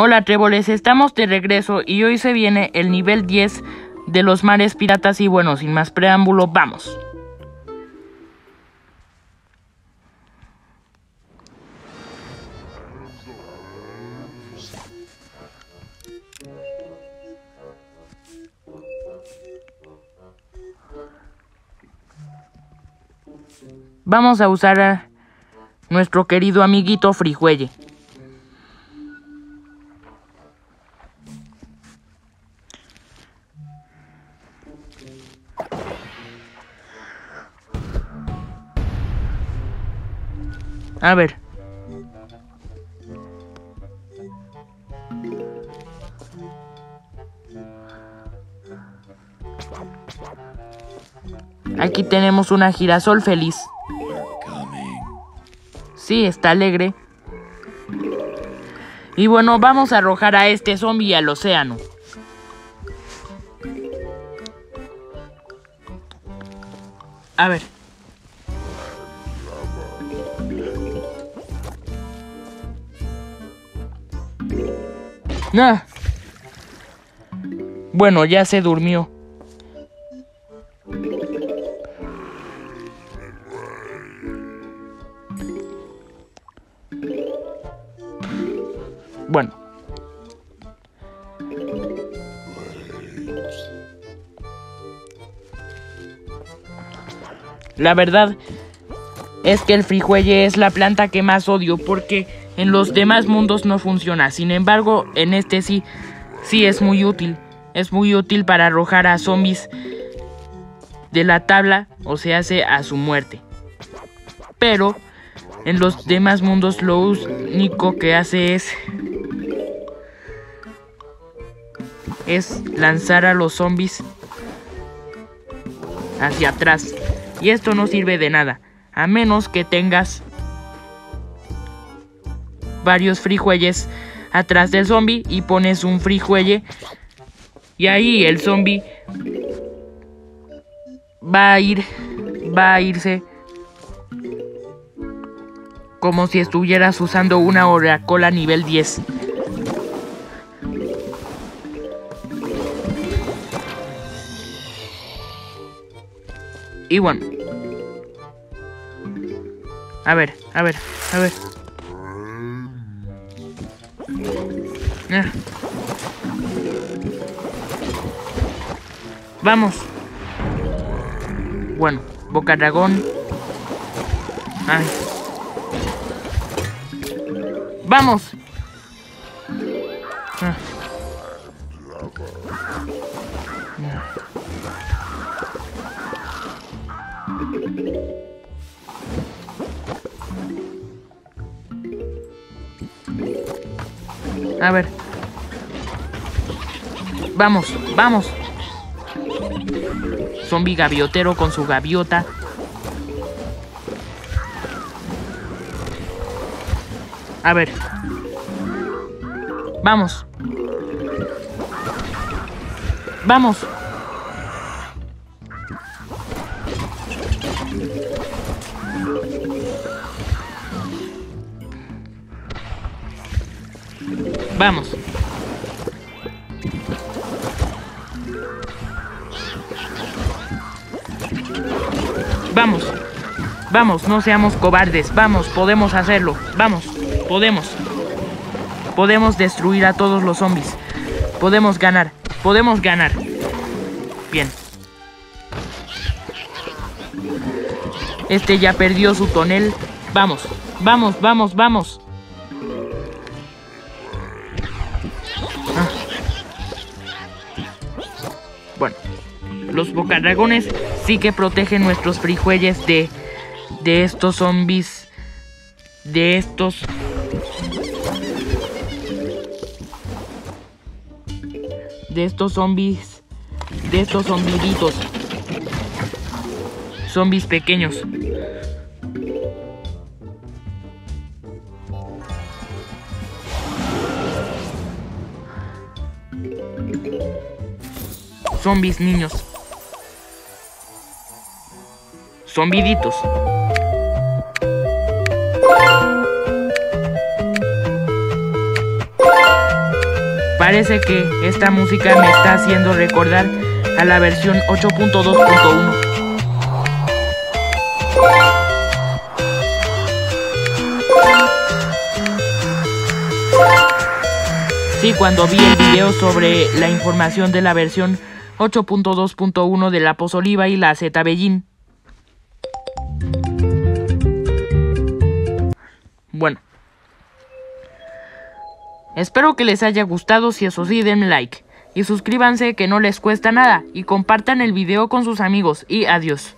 Hola tréboles, estamos de regreso y hoy se viene el nivel 10 de los mares piratas y bueno, sin más preámbulo, vamos. Vamos a usar a nuestro querido amiguito Frijuelle. A ver. Aquí tenemos una girasol feliz. Sí, está alegre. Y bueno, vamos a arrojar a este zombie al océano. A ver. Ah. Bueno, ya se durmió. Bueno. La verdad es que el frijuelle es la planta que más odio porque en los demás mundos no funciona. Sin embargo, en este sí, sí es muy útil. Es muy útil para arrojar a zombies de la tabla o se hace a su muerte. Pero en los demás mundos lo único que hace es es lanzar a los zombies hacia atrás. Y esto no sirve de nada, a menos que tengas varios frijuelles atrás del zombie y pones un frijuelle y ahí el zombie va a ir va a irse como si estuvieras usando una Oracola nivel 10. Y bueno. A ver, a ver, a ver. Vamos. Bueno, Boca Dragón. Vamos. Ah. A ver. Vamos, vamos. Zombie gaviotero con su gaviota. A ver. Vamos. Vamos. Vamos. Vamos. Vamos, no seamos cobardes. Vamos, podemos hacerlo. Vamos, podemos. Podemos destruir a todos los zombies. Podemos ganar. Podemos ganar. Bien. Este ya perdió su tonel. Vamos, vamos, vamos, vamos. Bueno, los bocadragones sí que protegen nuestros frijuelles de, de estos zombies. De estos... De estos zombies. De estos zombiditos. Zombies pequeños. Zombies niños. Zombiditos. Parece que esta música me está haciendo recordar a la versión 8.2.1. Sí, cuando vi el video sobre la información de la versión 8.2.1 de la pozoliva y la Bellín. Bueno. Espero que les haya gustado, si eso sí, denme like. Y suscríbanse que no les cuesta nada. Y compartan el video con sus amigos. Y adiós.